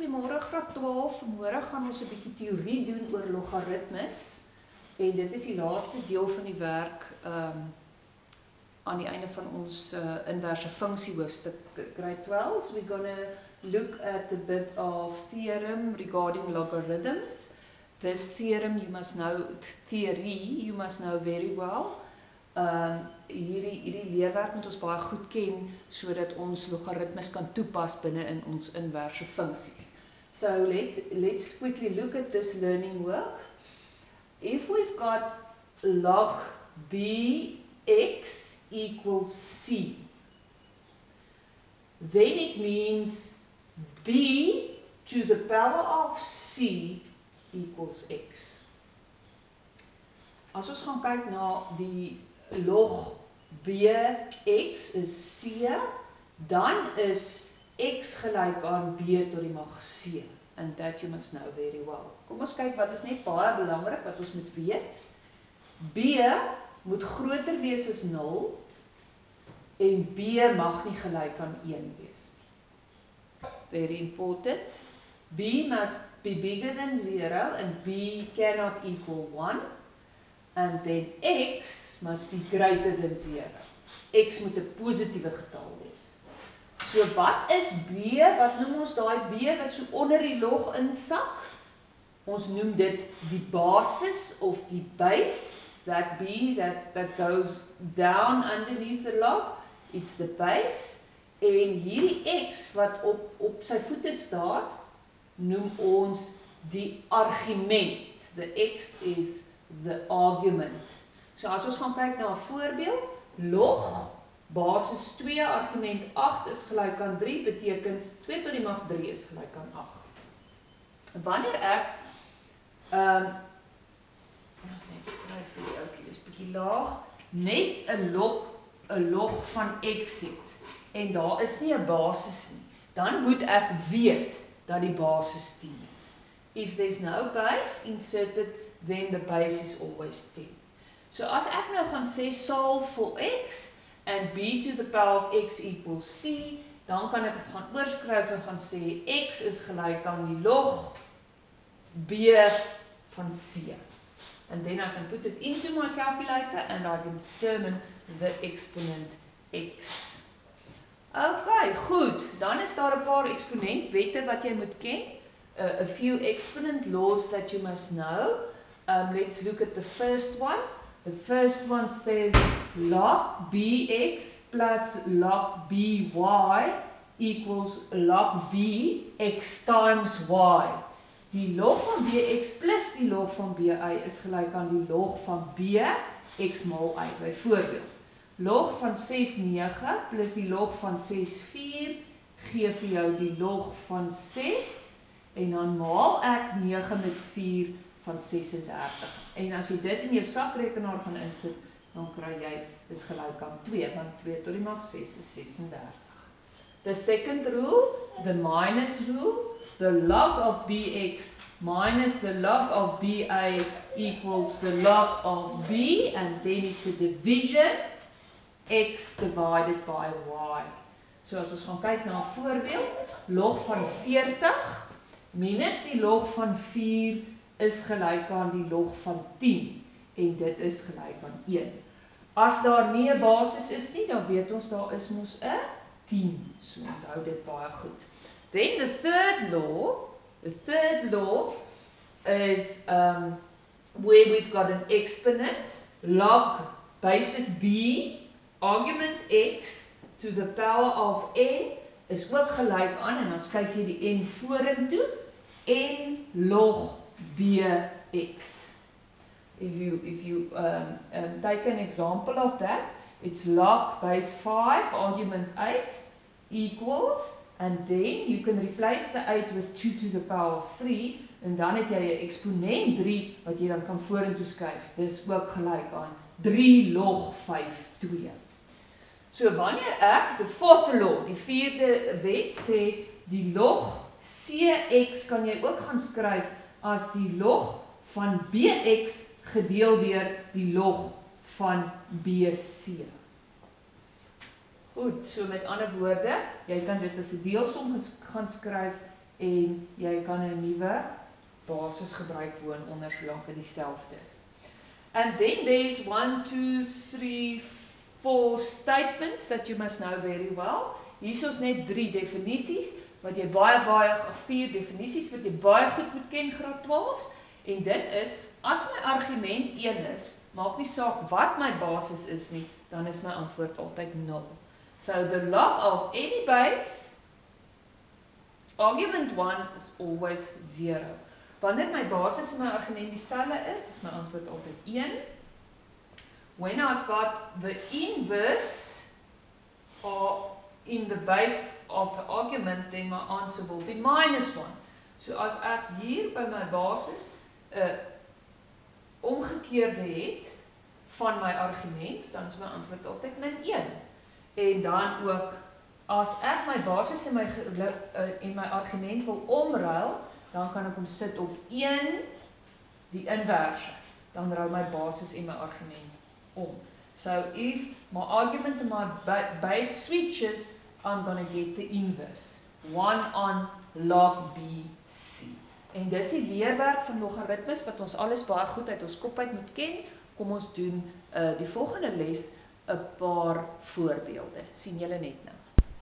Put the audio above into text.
Goeiemôre graad 12. Vanmôre gaan ons 'n bietjie teorie doen oor logaritmes. En dit is die laaste deel van die werk ehm um, aan die einde van ons uh, inverse funksie hoofstuk grade 12. So we're going to look at a bit of theorem regarding logarithms. This theorem you must know theory you must know very well. Ehm um, hierdie hierdie leerwerk moet ons baie goed ken sodat ons logaritmes kan toepas binne in ons inverse funksies. So let let's quickly look at this learning work. If we've got log bx equals c then it means b to the power of c equals x. As ons gaan kyk na die log bx is c, dan is x gelyk aan b tot die mag c. And that you must know very well. Kom ons kyk wat is net baie belangrik wat ons moet weet. b moet groter wees as 0 en b mag nie gelyk aan 1 wees nie. Very important. b must be bigger than 0 and b cannot equal 1 and then x must be greater than 0. x moet 'n positiewe getal wees. So wat is b? Wat noem ons daai b wat so onder die log insak? Ons noem dit die basis of die base, that b that that goes down underneath the log. It's the base en hierdie x wat op op sy voete staan, noem ons die argument. The x is the argument. So as ons gaan kyk na 'n voorbeeld, log basis 2 argument 8 is gelyk aan 3 beteken 2 tot die mag 3 is gelyk aan 8. Wanneer ek ehm um, net skryf vir die ouetjie, dis bietjie laag, net 'n log 'n log van x het en daar is nie 'n basis nie, dan moet ek weet dat die basis 10 is. If there's no base, insert it then the base is always 10. So as ek nou gaan sê solve for x and b to the power of x equals c, dan kan ek dit gaan oorskryf en gaan sê x is gelyk aan die log b van c. And then I can put it into my calculator and I can determine the exponent x. Okay, goed. Dan is daar 'n paar eksponentwette wat jy moet ken. Uh, a few exponent laws that you must know. Um, let's look at the first one. The first one says log bx plus log by equals log b x times y. Die log van bx plus die log van by is gelyk aan die log van b x maal y. Byvoorbeeld, log van 6 9 plus die log van 6 4 gee vir jou die log van 6 en dan maal ek 9 met 4 van 36. En as jy dit in jou sakrekenaar gaan insit, dan kry jy is gelyk aan 2, want 2 tot die mag 6 is 36. The second rule, the minus rule, the log of bx minus the log of ba equals the log of b and then it's a division x divided by y. So as ons gaan kyk na 'n voorbeeld, log van 40 minus die log van 4 is gelyk aan die log van 10 en dit is gelyk aan 1. As daar nie 'n basis is nie, dan weet ons daar is mos 'n 10. So onthou dit baie goed. Then the third law, the third law is um where we've got an exponent log basis b argument x to the power of n is ook gelyk aan en dan skuif jy die n vorentoe n log bx. If you if you um, um, take an example of that, it's log base 5 argument 8 equals and then you can replace the 8 with 2 to the power of 3 en dan het jy 'n eksponent 3 wat jy dan kan vorentoe skuif. Dis ook gelyk aan 3 log 5 2. So wanneer ek die fourth law, die vierde wet sê die log cx kan jy ook gaan skryf as die log van bx gedeel deur die log van bc. Goed, so met ander woorde, jy kan dit as 'n deelsom gaan skryf en jy kan 'n nuwe basis gebruik en onder solank dit dieselfde is. And then there's 1 2 3 4 statements that you must know very well. Hier is net 3 definisies wat jy baie baie vier definisies wat jy baie goed moet ken graad 12s en dit is as my argument 1 is, maak nie saak wat my basis is nie, dan is my antwoord altyd 0. So the log of any base argument 1 is always 0. Wanneer my basis en my argument dieselfde is, is my antwoord altyd 1. When I've got the inverse or in the base of the argument, then my answer will be minus 1. So as ek hier by my basis 'n uh, omgekeerde het van my argument, dan is my antwoord altyd min 1. En dan ook as ek my basis en my uh, en my argument wil omruil, dan kan ek hom sit op 1 die inverse. Dan ruil my basis en my argument om. So if my argument and my base switches, I'm going to get the inverse. 1 on log BC. En dis die leerwerk van logaritmes wat ons alles baie goed uit ons kop uit moet ken. Kom ons doen uh die volgende les 'n paar voorbeelde. sien julle net nou.